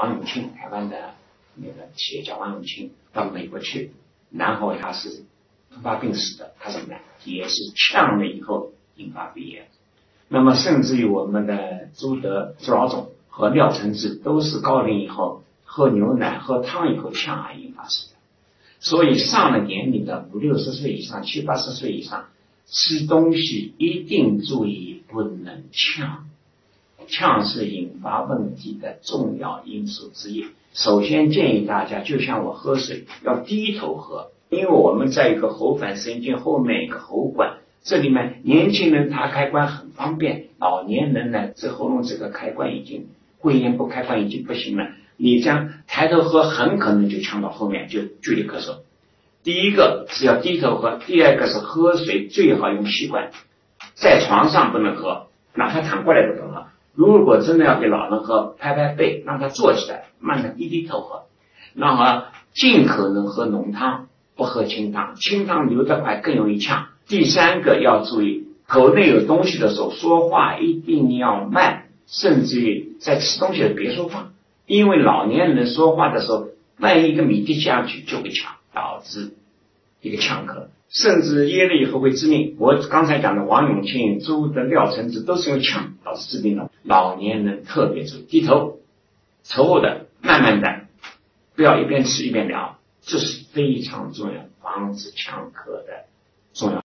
王永庆，台湾的那个企业家王永庆到美国去，然后他是突发病死的，他什么呢？也是呛了以后引发肺炎。那么甚至于我们的朱德朱老总和廖承志都是高龄以后喝牛奶喝汤以后呛而引发死的。所以上了年龄的五六十岁以上七八十岁以上吃东西一定注意不能呛。呛是引发问题的重要因素之一。首先建议大家，就像我喝水要低头喝，因为我们在一个喉返神经后面一个喉管，这里面年轻人他开关很方便，老年人呢这喉咙这个开关已经会咽部开关已经不行了，你这样抬头喝很可能就呛到后面就剧烈咳嗽。第一个是要低头喝，第二个是喝水最好用吸管，在床上不能喝，哪怕躺过来都不能喝。如果真的要给老人喝，拍拍背，让他坐起来，慢慢低低头喝。那么尽可能喝浓汤，不喝清汤，清汤流得快，更容易呛。第三个要注意，口内有东西的时候，说话一定要慢，甚至于在吃东西的别说话，因为老年人说话的时候，万一一个米滴下去就会呛，导致一个呛咳。甚至噎了以后会致命。我刚才讲的王永庆、朱德廖承志都是用呛导致致命的。老年人特别注意低头，稠的、慢慢的，不要一边吃一边聊，这是非常重要，防止呛咳的重要。